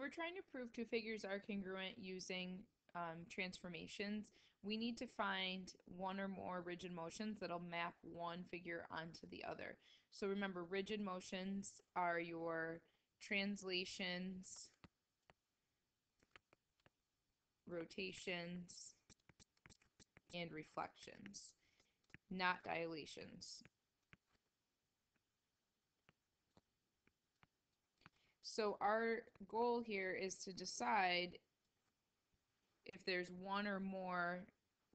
we're trying to prove two figures are congruent using um, transformations, we need to find one or more rigid motions that'll map one figure onto the other. So remember, rigid motions are your translations, rotations, and reflections, not dilations. So our goal here is to decide if there's one or more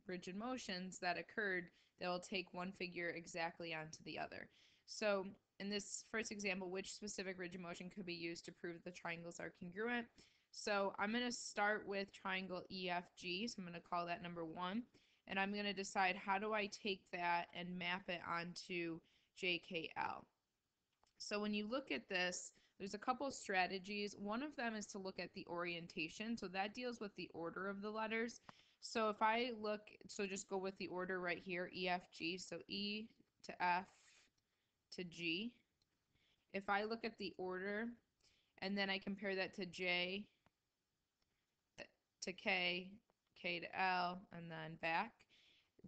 rigid motions that occurred that will take one figure exactly onto the other. So in this first example, which specific rigid motion could be used to prove the triangles are congruent? So I'm going to start with triangle EFG, so I'm going to call that number one, and I'm going to decide how do I take that and map it onto JKL. So when you look at this, there's a couple strategies. One of them is to look at the orientation. So that deals with the order of the letters. So if I look, so just go with the order right here, E, F, G. So E to F to G. If I look at the order and then I compare that to J to K, K to L, and then back,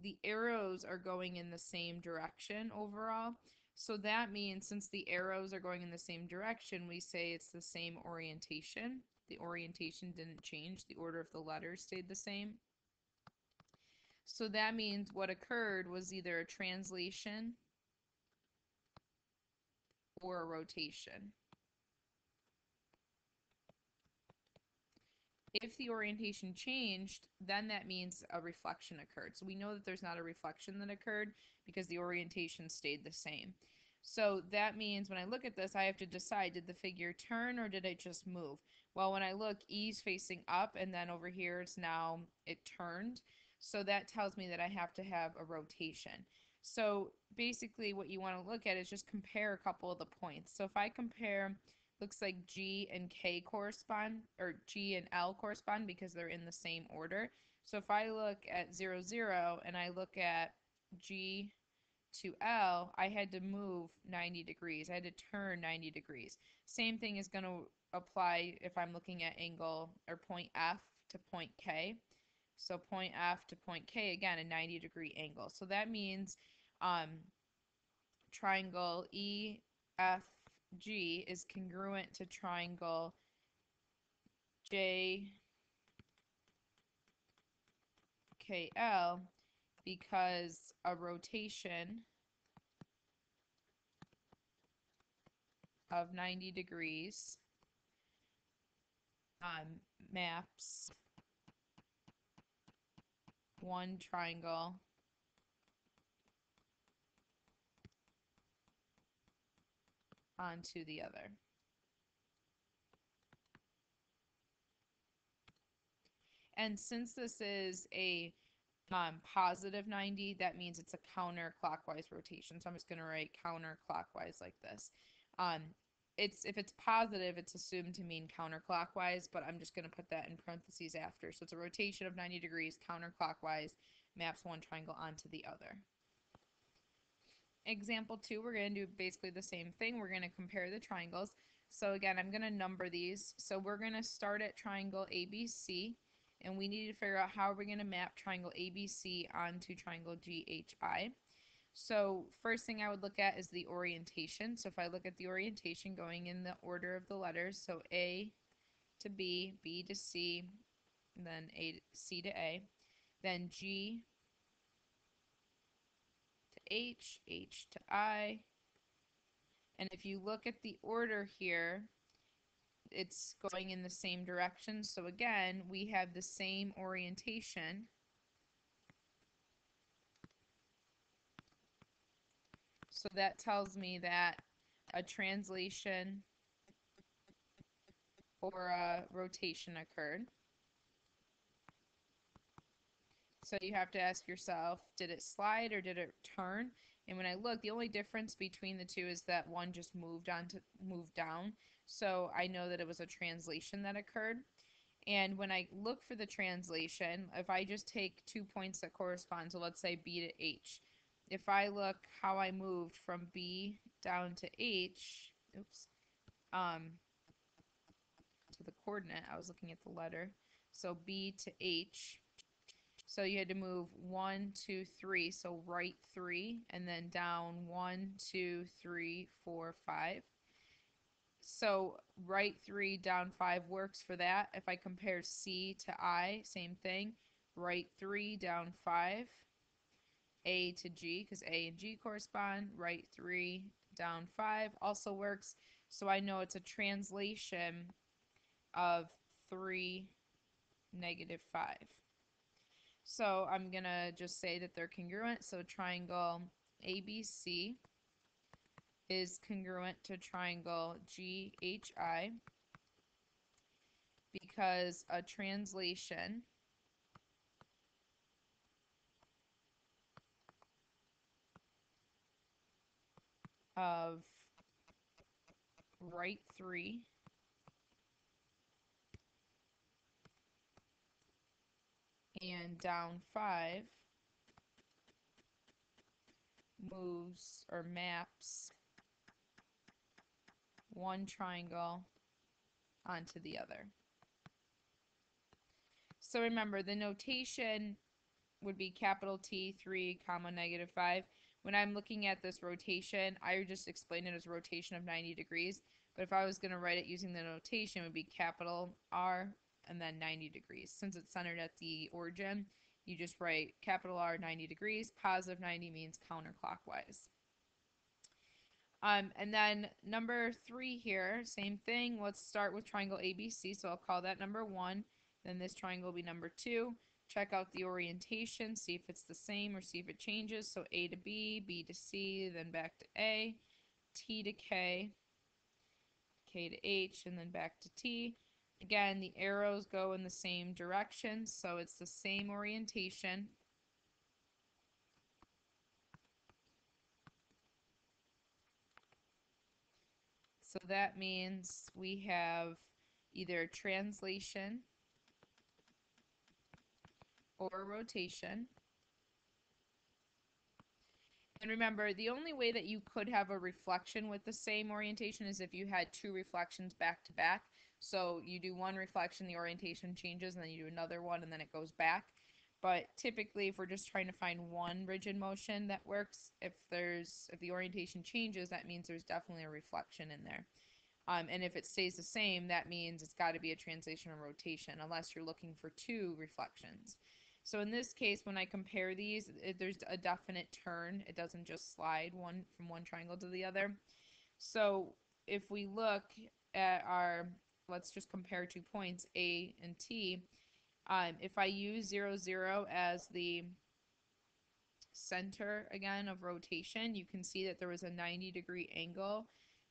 the arrows are going in the same direction overall. So that means since the arrows are going in the same direction, we say it's the same orientation. The orientation didn't change. The order of the letters stayed the same. So that means what occurred was either a translation or a rotation. If the orientation changed, then that means a reflection occurred. So we know that there's not a reflection that occurred because the orientation stayed the same. So that means when I look at this, I have to decide, did the figure turn or did it just move? Well, when I look, E's facing up and then over here it's now, it turned. So that tells me that I have to have a rotation. So basically what you want to look at is just compare a couple of the points. So if I compare looks like G and K correspond, or G and L correspond because they're in the same order. So if I look at 0, 0, and I look at G to L, I had to move 90 degrees. I had to turn 90 degrees. Same thing is going to apply if I'm looking at angle or point F to point K. So point F to point K, again, a 90 degree angle. So that means um, triangle EFG is congruent to triangle JKL because a rotation of 90 degrees um, maps one triangle onto the other. And since this is a um, positive 90, that means it's a counterclockwise rotation. So I'm just going to write counterclockwise like this. Um, it's If it's positive, it's assumed to mean counterclockwise, but I'm just going to put that in parentheses after. So it's a rotation of 90 degrees counterclockwise, maps one triangle onto the other. Example two, we're going to do basically the same thing. We're going to compare the triangles. So again, I'm going to number these. So we're going to start at triangle ABC and we need to figure out how we're going to map triangle ABC onto triangle GHI. So first thing I would look at is the orientation. So if I look at the orientation going in the order of the letters, so A to B, B to C, then A C to A, then G H, H to I. And if you look at the order here, it's going in the same direction. So again, we have the same orientation. So that tells me that a translation or a rotation occurred. So you have to ask yourself, did it slide or did it turn? And when I look, the only difference between the two is that one just moved on to move down. So I know that it was a translation that occurred. And when I look for the translation, if I just take two points that correspond, so let's say B to H, if I look how I moved from B down to H, oops, um, to the coordinate. I was looking at the letter. So B to H. So you had to move one, two, three. So right three, and then down one, two, three, four, five. So right three, down five works for that. If I compare C to I, same thing. Right three, down five. A to G, because A and G correspond. Right three, down five also works. So I know it's a translation of 3, negative 5. So I'm going to just say that they're congruent. So triangle ABC is congruent to triangle GHI because a translation of right 3 and down 5 moves or maps one triangle onto the other. So remember, the notation would be capital T 3 comma negative 5. When I'm looking at this rotation, I just explain it as rotation of 90 degrees. But if I was going to write it using the notation, it would be capital R and then 90 degrees. Since it's centered at the origin, you just write capital R 90 degrees. Positive 90 means counterclockwise. Um, and then number three here, same thing. Let's start with triangle ABC. So I'll call that number one. Then this triangle will be number two. Check out the orientation, see if it's the same or see if it changes. So A to B, B to C, then back to A, T to K, K to H, and then back to T. Again, the arrows go in the same direction, so it's the same orientation. So that means we have either translation or rotation. And remember, the only way that you could have a reflection with the same orientation is if you had two reflections back to back. So you do one reflection, the orientation changes, and then you do another one, and then it goes back. But typically, if we're just trying to find one rigid motion that works, if there's if the orientation changes, that means there's definitely a reflection in there. Um, and if it stays the same, that means it's got to be a translation or rotation, unless you're looking for two reflections. So in this case, when I compare these, it, there's a definite turn. It doesn't just slide one from one triangle to the other. So if we look at our, let's just compare two points, A and T, um, if I use 0, 0 as the center again of rotation, you can see that there was a 90 degree angle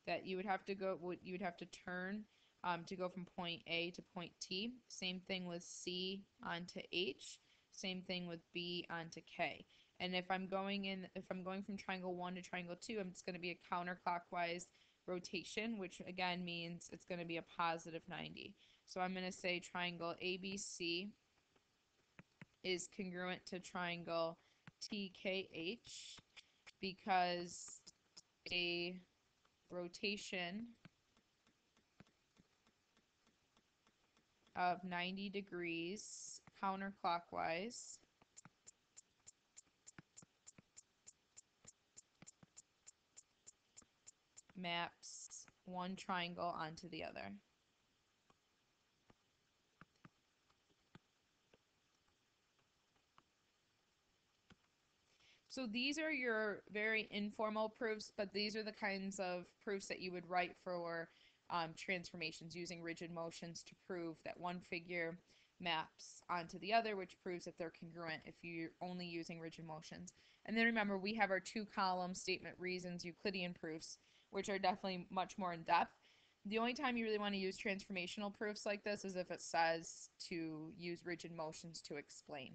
that you would have to go, you would have to turn um, to go from point A to point T. Same thing with C onto H. Same thing with B onto K. And if I'm going in, if I'm going from triangle 1 to triangle 2, it's going to be a counterclockwise rotation, which again means it's going to be a positive 90. So I'm going to say triangle ABC is congruent to triangle TKH because a rotation of 90 degrees counterclockwise maps one triangle onto the other. So these are your very informal proofs, but these are the kinds of proofs that you would write for um, transformations using rigid motions to prove that one figure maps onto the other, which proves that they're congruent if you're only using rigid motions. And then remember, we have our two column statement reasons Euclidean proofs, which are definitely much more in depth. The only time you really want to use transformational proofs like this is if it says to use rigid motions to explain.